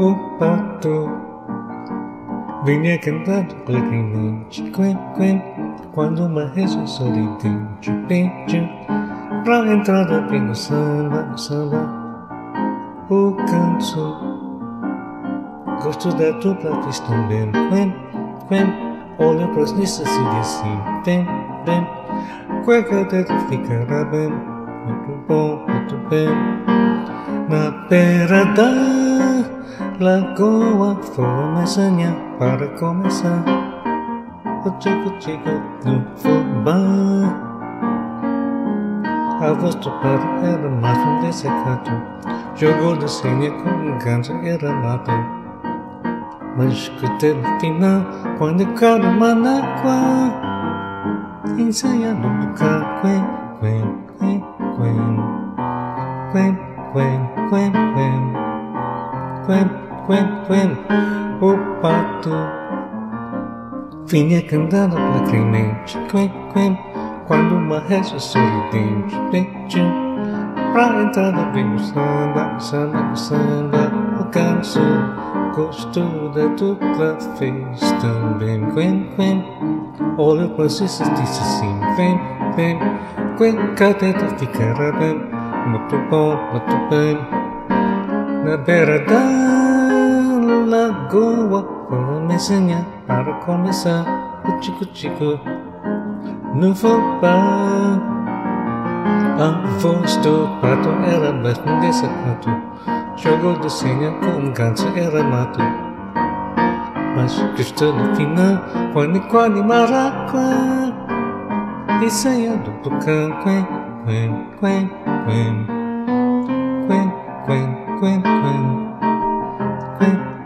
o pato vinha cantando alegremente, quen, quen, quando uma reza sorridente pediu pra entrada bem samba, no samba, o canto. Gosto da dupla, fiz tão bem, quen, quen, olha pros nisso e disse, bem, bem, cueca dentro ficará bem, muito bom, muito bem, na beira da lagoa, forma sanha para começar. O tico-tico do fubá. Agosto para era mato dessecado. Jogou de senha com ganso era mato. Mas que final quando caro manacuá. Ensaiando do cacuê, quen, quen, quen. Quen, quen, quen, quen. quen quen, quen, o pato. Vinha cantando alegremente, quen, quen, quando uma reza sorridente pediu pra entrada no samba, samba, samba, o canso gostou da dupla fez também, quen, quen, olha para si e disse assim, vem, vem, quen, cá dentro ficará bem, muito bom, muito bem, na beira da lagoa, foram me ensinar para começar. O tico-tico no fubá. A voz do pato era mesmo desacato, jogou de senha com um ganso era mato. Mas Cristo no final, quando quando maraca, e saia do bucão, quen, quen, quen, quen, quen, quen, quen, quen, quen,